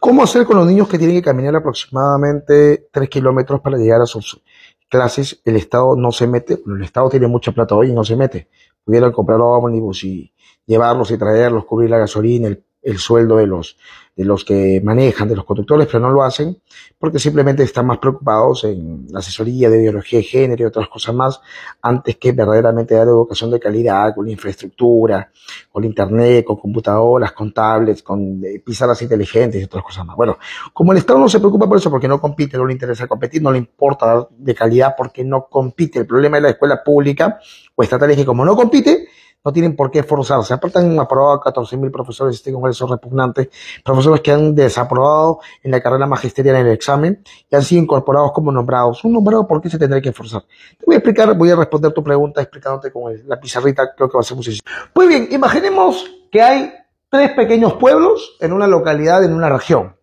¿Cómo hacer con los niños que tienen que caminar aproximadamente 3 kilómetros para llegar a sus clases? El Estado no se mete, el Estado tiene mucha plata hoy y no se mete. Pudieran comprar ómnibus y llevarlos y traerlos, cubrir la gasolina, el el sueldo de los, de los que manejan, de los conductores, pero no lo hacen porque simplemente están más preocupados en asesoría de ideología de género y otras cosas más, antes que verdaderamente dar educación de calidad con la infraestructura, con internet, con computadoras, con tablets, con eh, pizarras inteligentes y otras cosas más. Bueno, como el Estado no se preocupa por eso, porque no compite, no le interesa competir, no le importa dar de calidad porque no compite. El problema de la escuela pública o estatal es que como no compite, no tienen por qué forzarse. Aparte han aprobado 14.000 profesores este congreso repugnante, profesores que han desaprobado en la carrera magisterial en el examen y han sido incorporados como nombrados. Un nombrado, ¿por qué se tendría que forzar? Te voy a explicar, voy a responder tu pregunta explicándote con la pizarrita, creo que va a ser muy sencillo. Muy bien, imaginemos que hay tres pequeños pueblos en una localidad, en una región.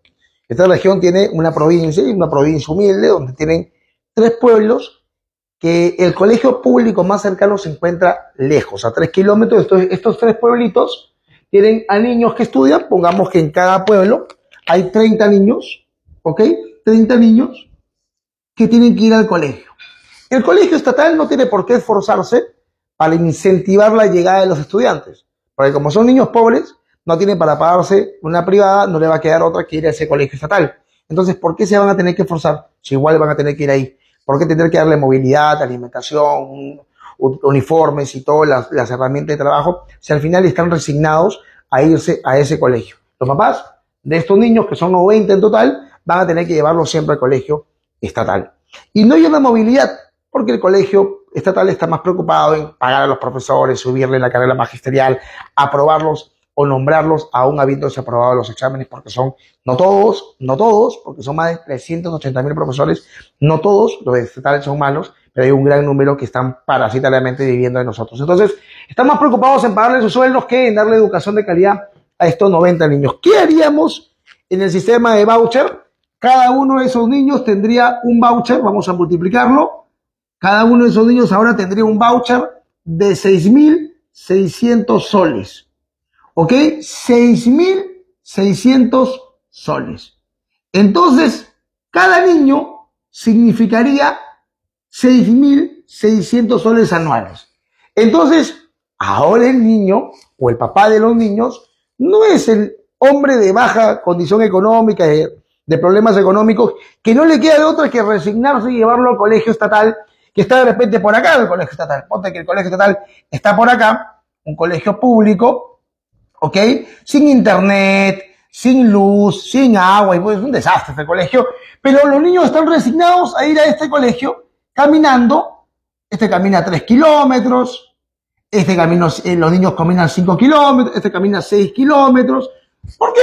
Esta región tiene una provincia y una provincia humilde donde tienen tres pueblos que el colegio público más cercano se encuentra lejos, a tres kilómetros. Estos, estos tres pueblitos tienen a niños que estudian, pongamos que en cada pueblo hay 30 niños, ¿ok? 30 niños que tienen que ir al colegio. El colegio estatal no tiene por qué esforzarse para incentivar la llegada de los estudiantes, porque como son niños pobres, no tienen para pagarse una privada, no le va a quedar otra que ir a ese colegio estatal. Entonces, ¿por qué se van a tener que esforzar si igual van a tener que ir ahí? ¿Por qué tener que darle movilidad, alimentación, uniformes y todas las, herramientas de trabajo si al final están resignados a irse a ese colegio? Los papás de estos niños, que son 90 en total, van a tener que llevarlos siempre al colegio estatal. Y no hay una movilidad, porque el colegio estatal está más preocupado en pagar a los profesores, subirle la carrera magisterial, aprobarlos o nombrarlos aún habiéndose aprobado los exámenes, porque son, no todos, no todos, porque son más de 380 mil profesores, no todos los estatales son malos, pero hay un gran número que están parasitariamente viviendo de nosotros. Entonces, estamos preocupados en pagarle sus sueldos que en darle educación de calidad a estos 90 niños. ¿Qué haríamos en el sistema de voucher? Cada uno de esos niños tendría un voucher, vamos a multiplicarlo. Cada uno de esos niños ahora tendría un voucher de 6.600 soles. ¿Ok? 6.600 soles. Entonces, cada niño significaría 6.600 soles anuales. Entonces, ahora el niño o el papá de los niños no es el hombre de baja condición económica, de, problemas económicos, que no le queda de otra que resignarse y llevarlo al colegio estatal, que está de repente por acá el colegio estatal. Ponte que el colegio estatal está por acá, un colegio público, ¿ok? Sin internet, sin luz, sin agua, y pues es un desastre este colegio. Pero los niños están resignados a ir a este colegio caminando. Este camina 3 kilómetros, este camino, eh, los niños caminan 5 kilómetros, este camina 6 kilómetros. ¿Por qué?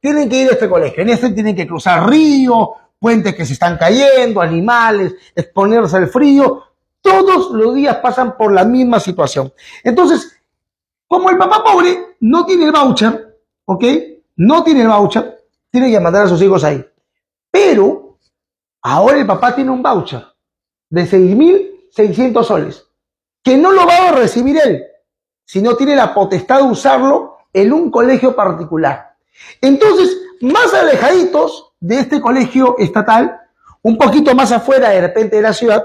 Tienen que ir a este colegio. En este tienen que cruzar ríos, puentes que se están cayendo, animales, exponerse al frío. Todos los días pasan por la misma situación. Entonces, como el papá pobre no tiene el voucher, ¿ok? No tiene el voucher, tiene que mandar a sus hijos ahí. Pero ahora el papá tiene un voucher de 6.600 soles, que no lo va a recibir él, sino tiene la potestad de usarlo en un colegio particular. Entonces, más alejaditos de este colegio estatal, un poquito más afuera de repente de la ciudad,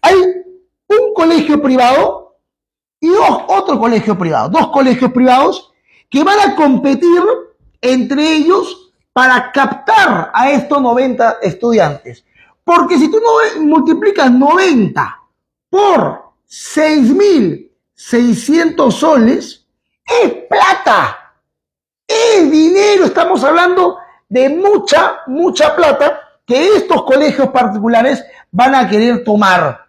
hay un colegio privado y dos, otro colegio privado, dos colegios privados que van a competir entre ellos para captar a estos 90 estudiantes. Porque si tú no multiplicas 90 por 6.600 soles, es plata, es dinero, estamos hablando de mucha, mucha plata que estos colegios particulares van a querer tomar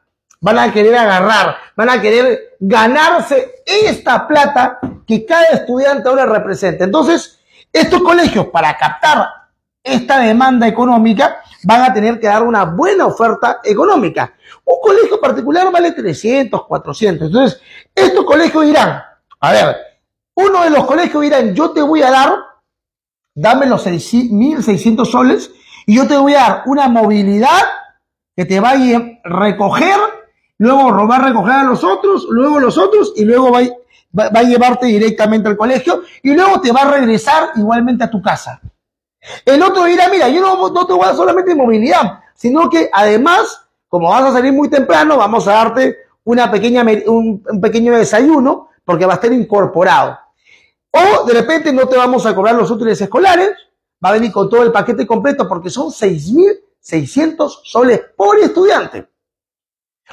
van a querer agarrar, van a querer ganarse esta plata que cada estudiante ahora representa. Entonces, estos colegios, para captar esta demanda económica, van a tener que dar una buena oferta económica. Un colegio particular vale 300, 400. Entonces, estos colegios dirán, a ver, uno de los colegios dirán, yo te voy a dar, dame los 1.600 soles, y yo te voy a dar una movilidad que te va a recoger luego a recoger a los otros, luego los otros y luego va, a llevarte directamente al colegio y luego te va a regresar igualmente a tu casa. El otro dirá, mira, yo no, no te voy a dar solamente movilidad, sino que además, como vas a salir muy temprano, vamos a darte una pequeña, un, un pequeño desayuno, porque va a estar incorporado. O de repente no te vamos a cobrar los útiles escolares, va a venir con todo el paquete completo porque son 6.600 soles por estudiante.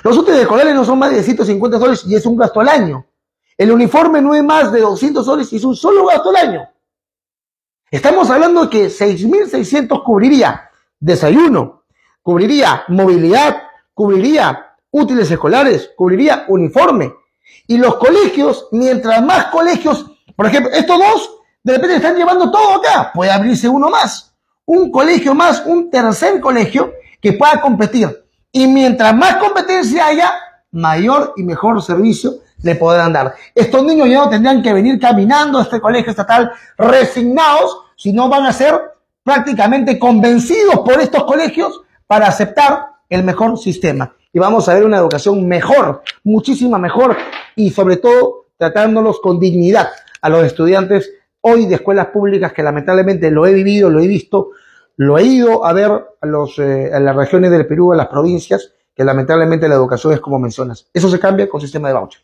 Los útiles escolares no son más de 150 soles y es un gasto al año. El uniforme no es más de 200 soles y es un solo gasto al año. Estamos hablando de que 6.600 cubriría desayuno, cubriría movilidad, cubriría útiles escolares, cubriría uniforme. Y los colegios, mientras más colegios, por ejemplo, estos dos de repente están llevando todo acá, puede abrirse uno más, un colegio más, un tercer colegio que pueda competir. Y mientras más competencia haya, mayor y mejor servicio le podrán dar. Estos niños ya no tendrán que venir caminando a este colegio estatal resignados, sino van a ser prácticamente convencidos por estos colegios para aceptar el mejor sistema. Y vamos a ver una educación mejor, muchísima mejor, y sobre todo tratándolos con dignidad a los estudiantes hoy de escuelas públicas que lamentablemente lo he vivido, lo he visto, lo he ido a ver a, los, eh, a las regiones del Perú, a las provincias, que lamentablemente la educación es como mencionas. Eso se cambia con sistema de voucher.